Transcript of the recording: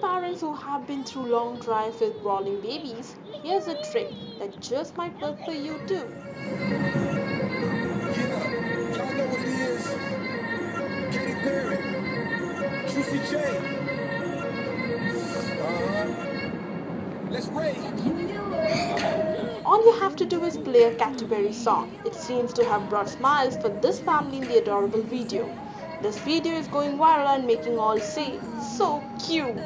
Parents who have been through long drives with brawling babies, here's a trick that just might work for you too. All All you have to do is play a Katy song. It seems to have brought smiles for this family in the adorable video. This video is going viral and making all say, so cute.